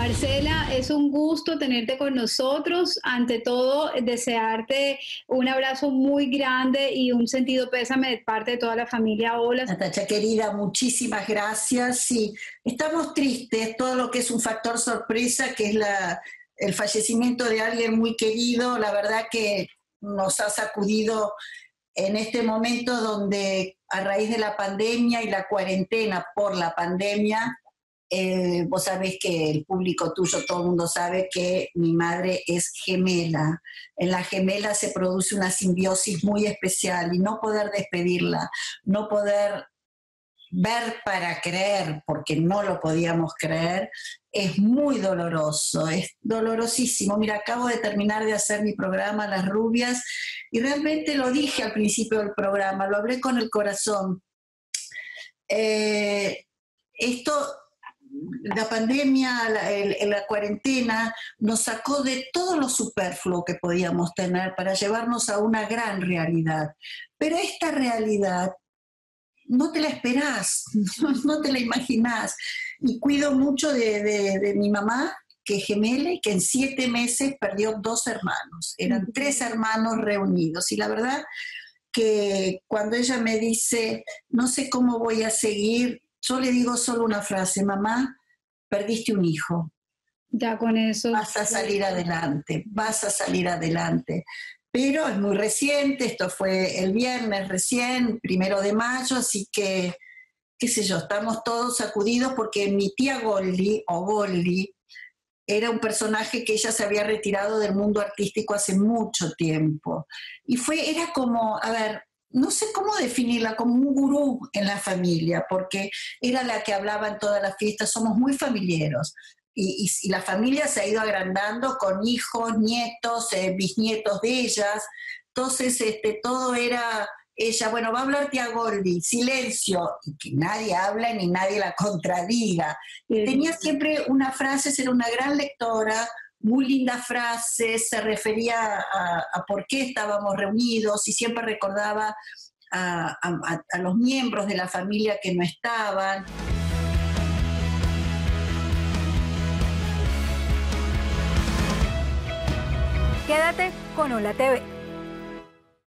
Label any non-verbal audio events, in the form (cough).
Marcela, es un gusto tenerte con nosotros. Ante todo, desearte un abrazo muy grande y un sentido pésame de parte de toda la familia Ola. Natacha querida, muchísimas gracias. Sí, estamos tristes, todo lo que es un factor sorpresa, que es el fallecimiento de alguien muy querido, la verdad que nos ha sacudido en este momento donde a raíz de la pandemia y la cuarentena por la pandemia, eh, vos sabés que el público tuyo, todo el mundo sabe que mi madre es gemela. En la gemela se produce una simbiosis muy especial y no poder despedirla, no poder ver para creer, porque no lo podíamos creer, es muy doloroso, es dolorosísimo. Mira, acabo de terminar de hacer mi programa Las Rubias y realmente lo dije al principio del programa, lo hablé con el corazón. Eh, esto la pandemia, la, la, cuarentena, nos sacó de todo lo superfluo que podíamos tener para llevarnos a una gran realidad. Pero esta realidad no te la esperás, (laughs) no, te la imaginás. Y cuido mucho de, mi mamá, que es gemela y que en siete meses perdió dos hermanos. Eran tres hermanos reunidos. Y la verdad que cuando ella me dice, no sé cómo voy a seguir, yo le digo solo una frase, mamá, perdiste un hijo. Ya con eso. Vas a salir adelante, vas a salir adelante. Pero es muy reciente, esto fue el viernes recién, primero de mayo, así que, qué sé yo, estamos todos sacudidos porque mi tía Goldi, o Goldi, era un personaje que ella se había retirado del mundo artístico hace mucho tiempo. Y fue, era como, a ver, no sé cómo definirla, como un gurú en la familia, porque era la que hablaba en todas las fiestas, somos muy familiares. Y, la familia se ha ido agrandando con hijos, nietos, eh, bisnietos de ellas. Entonces, este, todo era ella, bueno, va a hablar tía Goldi, silencio, y que nadie habla ni nadie la contradiga. Tenía siempre una frase, era una gran lectora, muy linda frase, se refería a, por qué estábamos reunidos y siempre recordaba a, a los miembros de la familia que no estaban. Quédate con Hola TV.